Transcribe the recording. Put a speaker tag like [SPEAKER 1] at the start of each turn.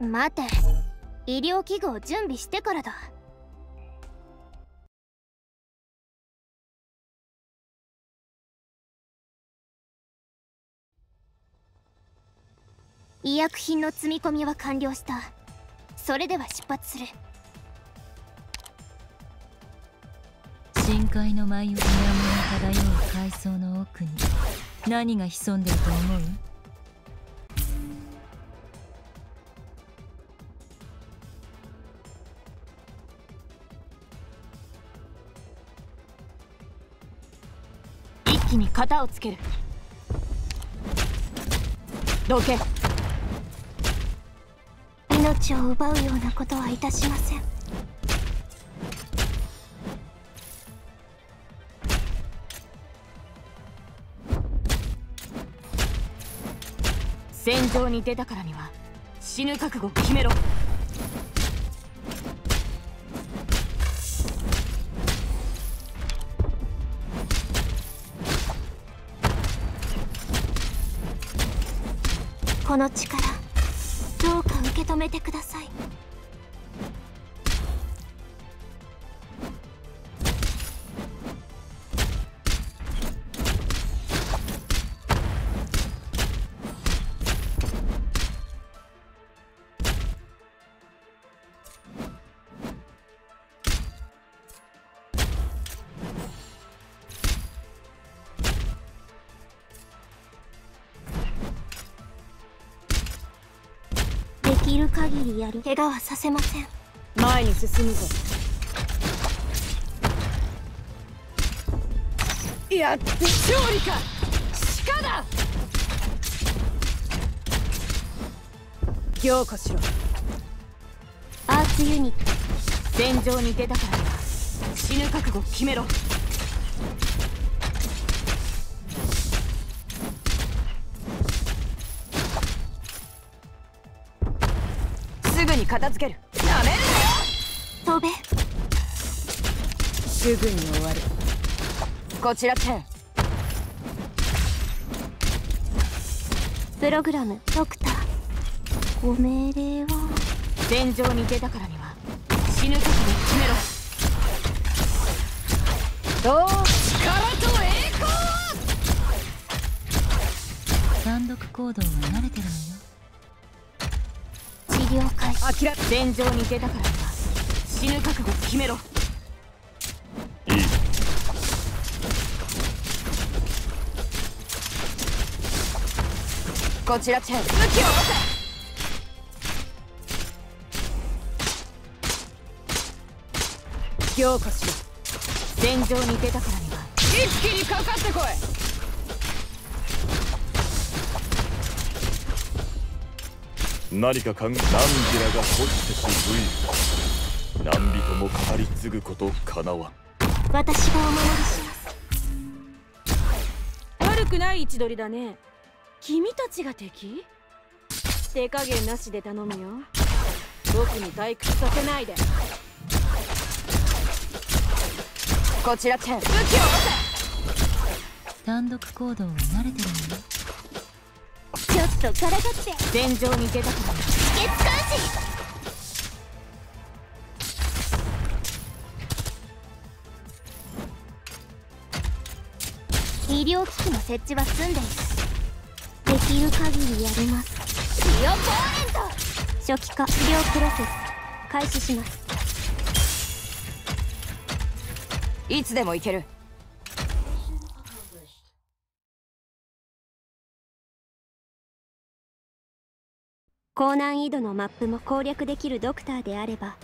[SPEAKER 1] 待て。医療器具を準備してからだ。医薬品の積み込みは完了した。それでは出発する。
[SPEAKER 2] 深海の舞を水面に漂う海藻の奥に何が潜んでると思う？
[SPEAKER 3] に型をつける。どけ？
[SPEAKER 1] 命を奪うようなことはいたしません。
[SPEAKER 3] 戦場に出たからには死ぬ覚悟を決めろ
[SPEAKER 1] この力どうか受け止めてください。できる限りやる。怪我はさせません。
[SPEAKER 3] 前に進むぞ。やって勝利か。鹿だ。凝固しろ。
[SPEAKER 1] アーツユニット。
[SPEAKER 3] 戦場に出たから死ぬ覚悟を決めろすぐに片付ける。やめる
[SPEAKER 1] 飛べ。
[SPEAKER 3] すぐに終わる。こちら10
[SPEAKER 1] プログラムドクター。ご命令は
[SPEAKER 3] 戦場に出たからには死ぬ覚悟を決めろ。どう？力と栄光！
[SPEAKER 2] 単独行動は慣れてるのよ
[SPEAKER 1] 治療開始
[SPEAKER 3] あきら戦場に出たからには。死ぬ覚悟決めろ
[SPEAKER 4] いい
[SPEAKER 3] こちらチェン武器を持て凝固しろ戦場に出たからには一気にかかってこい
[SPEAKER 4] 何か考え何ギラが掘ってしぶい何人も語り継ぐことかなわん。
[SPEAKER 1] 私がお守りします
[SPEAKER 5] 悪くない位置取りだね。君たちが敵？手加減なしで頼むよ。僕に退屈させないで。
[SPEAKER 3] こちらチェン武器を持
[SPEAKER 2] 単独行動は慣れてるのよ
[SPEAKER 1] ちょっとからかって。
[SPEAKER 3] て戦場に出たから
[SPEAKER 1] 月監視医療機器の設置は済んでいる。できる限りやります。使用ポーネント。初期化医療プロセス開始します。
[SPEAKER 3] いつでも行ける
[SPEAKER 1] 高難易度のマップも攻略できるドクターであれば